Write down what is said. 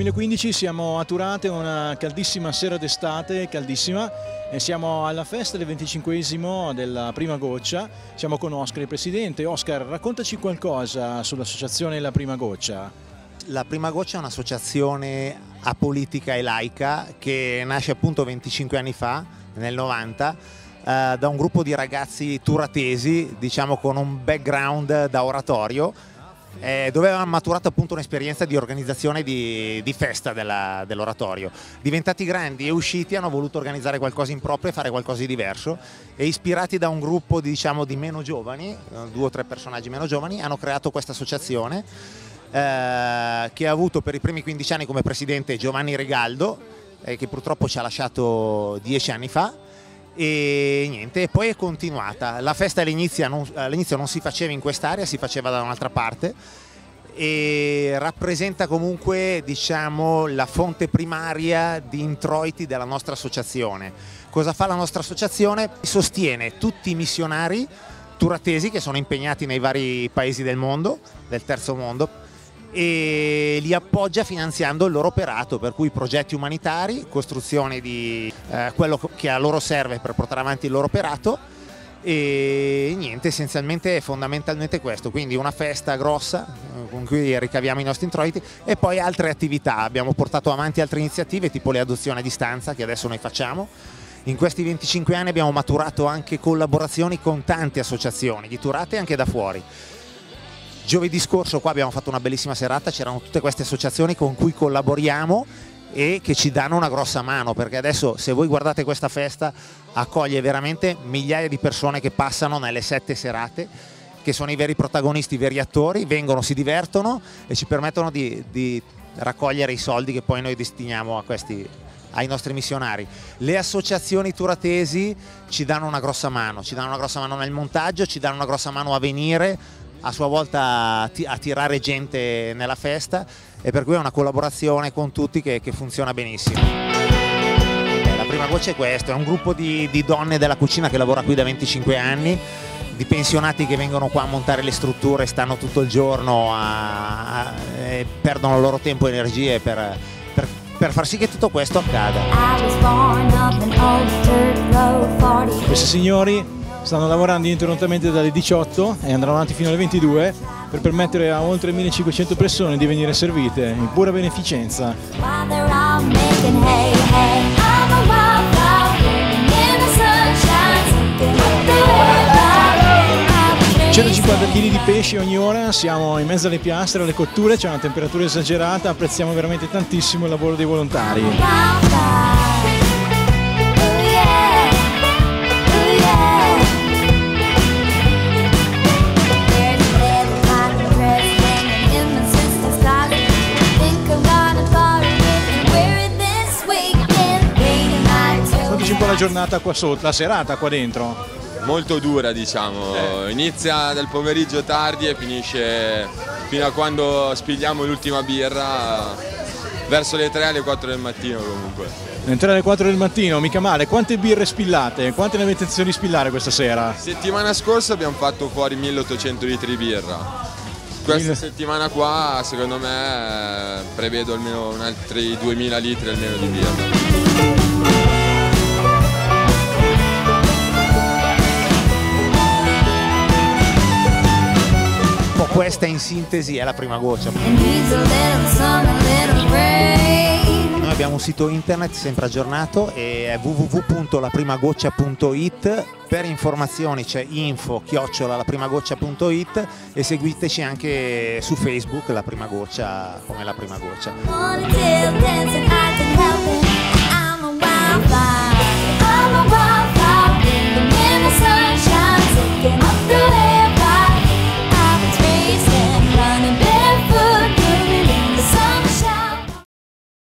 2015 siamo a Turate una caldissima sera d'estate, caldissima, e siamo alla festa del 25 della prima goccia. Siamo con Oscar, il presidente. Oscar, raccontaci qualcosa sull'associazione La Prima Goccia. La Prima Goccia è un'associazione apolitica e laica che nasce appunto 25 anni fa, nel 90, eh, da un gruppo di ragazzi turatesi, diciamo con un background da oratorio, eh, dove avevamo maturato appunto un'esperienza di organizzazione di, di festa della, dell'oratorio. Diventati grandi e usciti hanno voluto organizzare qualcosa in proprio e fare qualcosa di diverso e ispirati da un gruppo diciamo, di meno giovani, due o tre personaggi meno giovani, hanno creato questa associazione eh, che ha avuto per i primi 15 anni come presidente Giovanni Regaldo, eh, che purtroppo ci ha lasciato dieci anni fa e niente, poi è continuata. La festa all'inizio non, all'inizio non si faceva in quest'area, si faceva da un'altra parte e rappresenta comunque diciamo, la fonte primaria di introiti della nostra associazione. Cosa fa la nostra associazione? Sostiene tutti i missionari turatesi che sono impegnati nei vari paesi del mondo, del terzo mondo, e li appoggia finanziando il loro operato, per cui progetti umanitari, costruzione di eh, quello che a loro serve per portare avanti il loro operato e niente, essenzialmente è fondamentalmente questo, quindi una festa grossa eh, con cui ricaviamo i nostri introiti e poi altre attività, abbiamo portato avanti altre iniziative tipo le adozioni a distanza che adesso noi facciamo. In questi 25 anni abbiamo maturato anche collaborazioni con tante associazioni, di Turate anche da fuori. Giovedì scorso qua abbiamo fatto una bellissima serata, c'erano tutte queste associazioni con cui collaboriamo e che ci danno una grossa mano perché adesso se voi guardate questa festa accoglie veramente migliaia di persone che passano nelle sette serate che sono i veri protagonisti, i veri attori, vengono, si divertono e ci permettono di, di raccogliere i soldi che poi noi destiniamo questi, ai nostri missionari. Le associazioni turatesi ci danno una grossa mano, ci danno una grossa mano nel montaggio, ci danno una grossa mano a venire, a sua volta attirare gente nella festa e per cui è una collaborazione con tutti che, che funziona benissimo. Eh, la prima voce è questo, è un gruppo di, di donne della cucina che lavora qui da 25 anni, di pensionati che vengono qua a montare le strutture, stanno tutto il giorno, a, a, e perdono il loro tempo e energie per, per, per far sì che tutto questo accada. Questi signori stanno lavorando ininterrottamente dalle 18 e andranno avanti fino alle 22 per permettere a oltre 1500 persone di venire servite in pura beneficenza. 150 kg di pesce ogni ora, siamo in mezzo alle piastre, alle cotture, c'è una temperatura esagerata, apprezziamo veramente tantissimo il lavoro dei volontari. Giornata qua sotto, la serata qua dentro? Molto dura diciamo, eh. inizia dal pomeriggio tardi e finisce fino a quando spigliamo l'ultima birra verso le 3 alle 4 del mattino comunque. Le 3 alle 4 del mattino, mica male. Quante birre spillate? Quante ne avete intenzione di spillare questa sera? Settimana scorsa abbiamo fatto fuori 1800 litri di birra. Questa settimana qua secondo me prevedo almeno altri 2000 litri almeno di birra. Questa in sintesi è la prima goccia. Noi abbiamo un sito internet sempre aggiornato è www.laprimagoccia.it per informazioni c'è info chiocciola laprimagoccia.it e seguiteci anche su Facebook La Prima Goccia come La Prima Goccia.